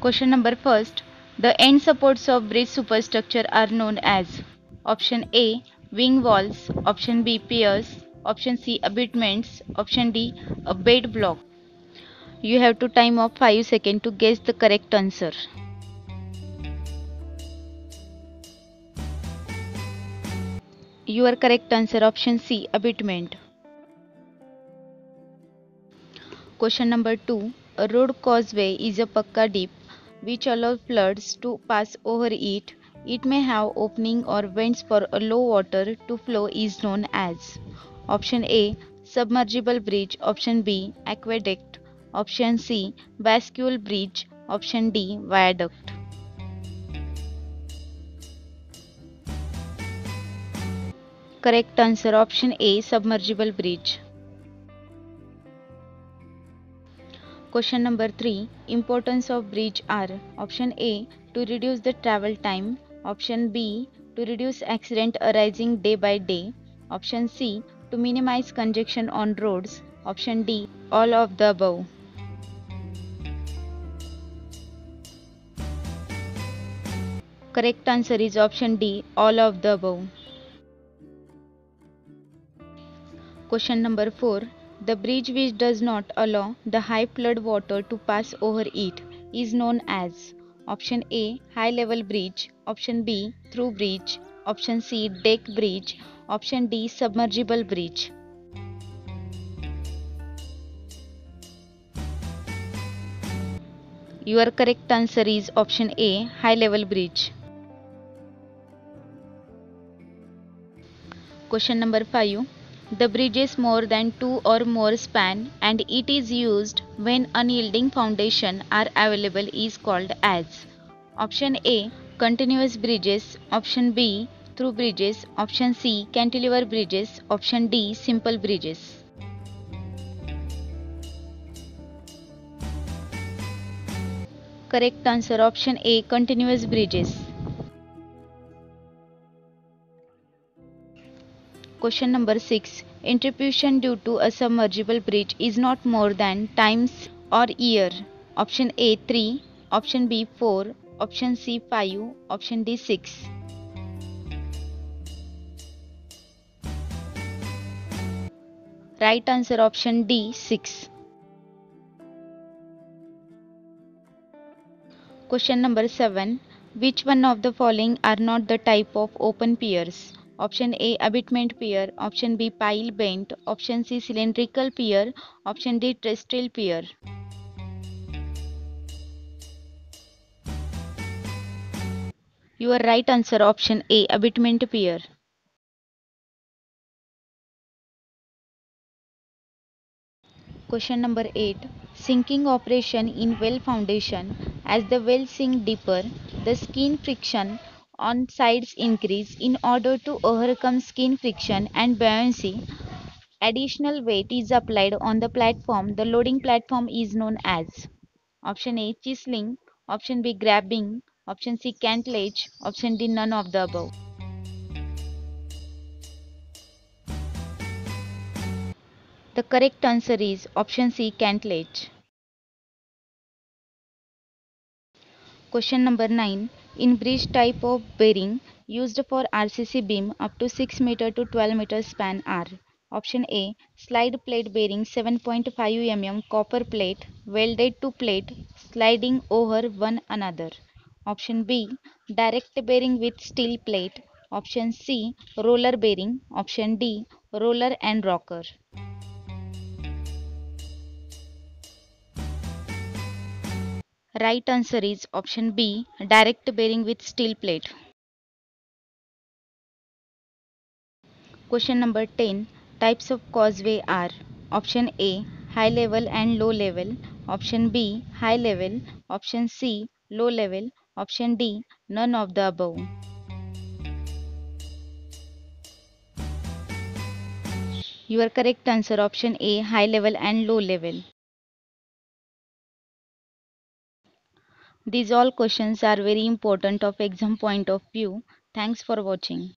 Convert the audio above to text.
Question number first. The end supports of bridge superstructure are known as option A wing walls, option B piers, option C abutments, option D a bed block. You have to time of 5 seconds to guess the correct answer. Your correct answer option C abutment. Question number 2. A road causeway is a pakka deep which allow floods to pass over it. It may have opening or vents for a low water to flow is known as option A submergible bridge, option B aqueduct, option C bascule bridge, option D viaduct. Correct answer option A submergible bridge. Question number 3 Importance of bridge are option A to reduce the travel time, option B to reduce accident arising day by day, option C to minimize congestion on roads, option D all of the above. Correct answer is option D all of the above. Question number 4. The bridge which does not allow the high flood water to pass over it is known as option A high level bridge, option B through bridge, option C deck bridge, option D submergible bridge. Your correct answer is option A high level bridge. Question number 5 the bridge is more than two or more span and it is used when unyielding foundation are available is called as. Option A continuous bridges. Option B through bridges. Option C cantilever bridges. Option D simple bridges. Correct answer option A continuous bridges Question number 6. Interruption due to a submergible bridge is not more than times or year. Option A 3, option B 4, option C 5, option D 6. Right answer option D 6. Question number 7. Which one of the following are not the type of open piers? Option A abutment pier, option B pile bent, option C cylindrical pier, option D terrestrial pier. Your right answer option A abutment pier. Question number 8. Sinking operation in well foundation. As the well sink deeper, the skin friction on sides increase in order to overcome skin friction and buoyancy. Additional weight is applied on the platform. The loading platform is known as option A chiseling, option B grabbing, option C kentledge, option D none of the above. The correct answer is option C kentledge. Question number 9 in bridge type of bearing used for RCC beam up to 6 meter to 12 meter span are Option A slide plate bearing 7.5 mm copper plate welded to plate sliding over one another. Option B direct bearing with steel plate. Option C roller bearing. Option D roller and rocker. Right answer is option B, direct bearing with steel plate. Question number 10. Types of causeway are Option A, high level and low level. Option B, high level. Option C, low level. Option D, none of the above. Your correct answer option A, high level and low level. These all questions are very important of exam point of view. Thanks for watching.